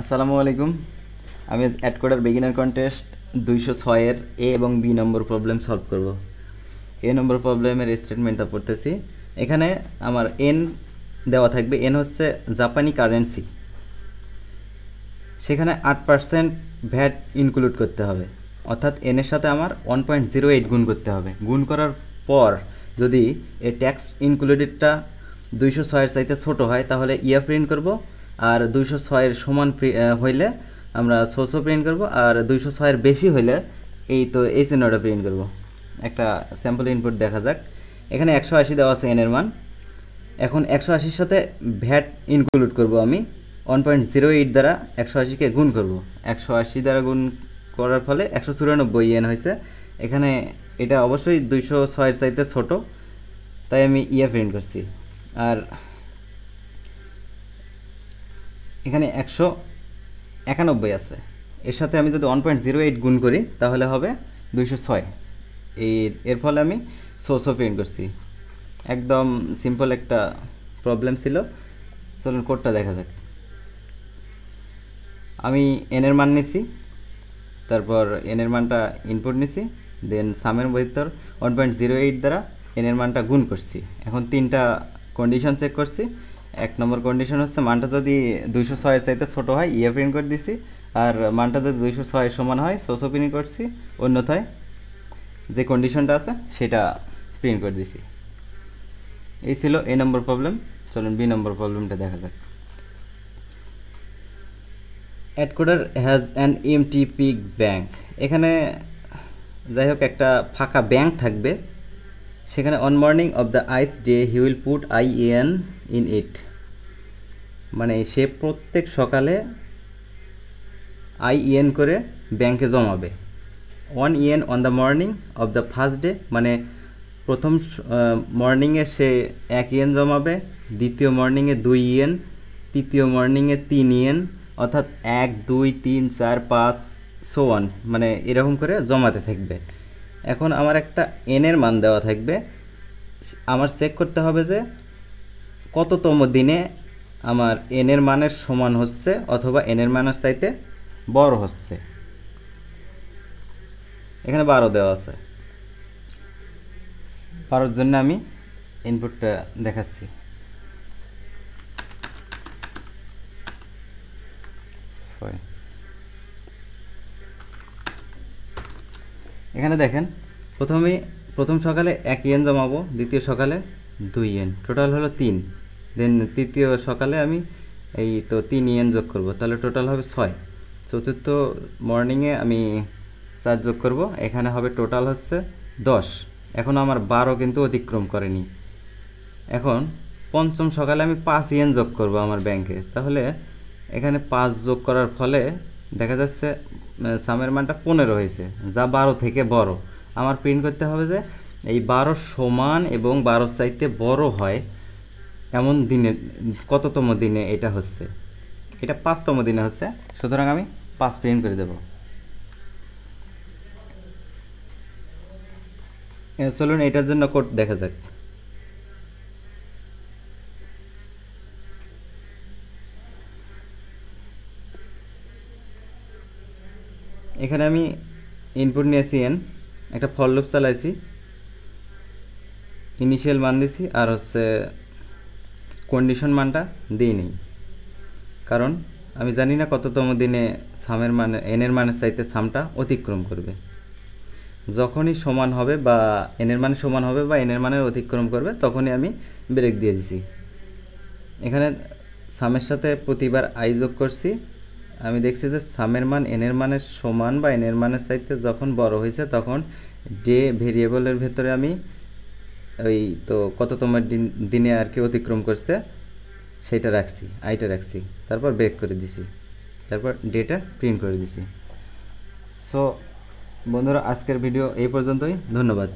আসসালামু আলাইকুম। আমি অ্যাড কোডার বিগিনার কন্টেস্ট দুইশো ছয়ের এ এবং বি নম্বর প্রবলেম সলভ করব। এ নম্বর প্রবলেমের স্টেটমেন্টটা পড়তেছি। এখানে আমার এন দেওয়া থাকবে। এন হচ্ছে জাপানি কারেন্সি সেখানে আট পার্সেন্ট ভ্যাট ইনক্লুড করতে হবে। অর্থাৎ এনের সাথে আমার ওয়ান পয়েন্ট জিরো এইট গুণ করতে হবে। গুণ করার পর যদি এ ট্যাক্স ইনক্লুডেডটা দুইশো ছয়ের চাইতে ছোটো হয়, তাহলে ইয়া প্রিন্ট করব। আর দুইশো ছয়ের সমান হইলে আমরা সোসো প্রিন্ট করব, আর দুইশো ছয়ের বেশি হইলে এই তো এই চিহ্নটা প্রিন্ট করব। একটা স্যাম্পল ইনপুট দেখা যাক। এখানে একশো আশি দেওয়া আছে এনের মান। এখন একশো আশির সাথে ভ্যাট ইনক্লুড করব আমি। ওয়ান পয়েন্ট জিরো এইট দ্বারা একশো আশিকে গুণ করব। একশো আশি দ্বারা গুণ করার ফলে একশো চুরানব্বই এন হয়েছে। এখানে এটা অবশ্যই দুইশো ছয়ের চাইতে ছোট, তাই আমি ইয়ে প্রিন্ট করছি। আর এখানে একশো একানব্বই আছে। এর সাথে আমি যদি ওয়ান পয়েন্ট জিরো এইট গুণ করি, তাহলে হবে দুইশো ছয়। এই এর ফলে আমি সোসো প্রিন্ট করছি। একদম সিম্পল একটা প্রবলেম ছিল। চলুন কোডটা দেখা যাক। আমি এনের মান নিছি, তারপর এনের মানটা ইনপুট নিছি দেন সামের ভিতর ওয়ান পয়েন্ট জিরো এইট দ্বারা এনের মানটা গুণ করছি। এখন তিনটা কন্ডিশন চেক করছি। এক নম্বর কন্ডিশন হচ্ছে মানটা যদি দুইশো ছয়ের চাইতে ছোটো হয় ইয়ে প্রিন্ট করে দিছি, আর মানটা যদি দুইশো ছয়ের সমান হয় সোসো প্রিন্ট করছি, অন্যথায় যে কন্ডিশনটা আছে, সেটা প্রিন্ট করে দিছি। এই ছিল এ নম্বর প্রবলেম চলুন বি নম্বর প্রবলেমটা দেখা যাক। AtCoder has an empty piggy bank এখানে যাই হোক, একটা ফাঁকা ব্যাংক থাকবে। সেখানে on morning of the ith day he will put i yen in it মানে সে প্রত্যেক সকালে আই ইএন করে ব্যাংকে জমাবে। One yen on the morning of the first day মানে প্রথম মর্নিংয়ে সে এক ইএন জমাবে, দ্বিতীয় মর্নিংয়ে দুই ইএন তৃতীয় মর্নিংয়ে তিন ইএন অর্থাৎ এক, দুই, তিন, চার, পাঁচ সো ওয়ান মানে এরকম করে জমাতে থাকবে। এখন আমার একটা এনের মান দেওয়া থাকবে। আমার চেক করতে হবে যে কততম দিনে আমার এনের মানের সমান হচ্ছে অথবা এনের মানের চাইতে বড় হচ্ছে। এখানে বারো দেওয়া আছে। বারোর জন্য আমি ইনপুটটা দেখাচ্ছি। ছয়। এখানে দেখেন, প্রথমে, প্রথম সকালে এক ইয়েন জমাবো, দ্বিতীয় সকালে দুই ইয়েন। টোটাল হলো তিন। দেন তৃতীয় সকালে আমি এই তো তিন ইয়েন যোগ করব। তাহলে টোটাল হবে ছয়। চতুর্থ মর্নিংয়ে আমি চার যোগ করব। এখানে হবে টোটাল হচ্ছে দশ। এখন আমার বারো কিন্তু অতিক্রম করেনি। এখন পঞ্চম সকালে আমি পাঁচ ইয়েন যোগ করব আমার ব্যাংকে তাহলে এখানে পাঁচ যোগ করার ফলে দেখা যাচ্ছে সামের মানটা পনেরো হয়েছে, যা বারো থেকে বড়। আমার প্রিন্ট করতে হবে যে, এই বারো সমান এবং বারো চাইতে বড় হয়, এমন দিনে, কততম দিনে এটা হচ্ছে। এটা পাঁচতম দিনে হচ্ছে, সুতরাং আমি পাঁচ প্রিন্ট করে দেব। চলুন এটার জন্য কোড দেখা যাক। এখানে আমি ইনপুট নিয়েছি এন একটা ফল লুপ চালাইছি ইনিশিয়াল মান দিছি আর হচ্ছে কন্ডিশন মানটা দিই নেই। কারণ আমি জানি না কততম দিনে সামের মানে এনের মানের চাইতে সামটা অতিক্রম করবে। যখনই সমান হবে বা এনের মানে সমান হবে বা এনের মানের অতিক্রম করবে, তখনই আমি ব্রেক দিয়ে দিছি। এখানে সামের সাথে প্রতিবার আই যোগ করছি আমি দেখছি যে সামের মান এনের মানের সমান বা এনের মানের চাইতে যখন বড় হয়েছে তখন ডে ভেরিয়েবলের ভেতরে আমি ওই তো কততম দিন, দিনে আর কি অতিক্রম করছে, সেটা রাখছি, আইটা রাখছি, তারপর ব্রেক করে দিছি, তারপর ডেটা প্রিন্ট করে দিছি। সো বন্ধুরা, আজকের ভিডিও এই পর্যন্তই, ধন্যবাদ।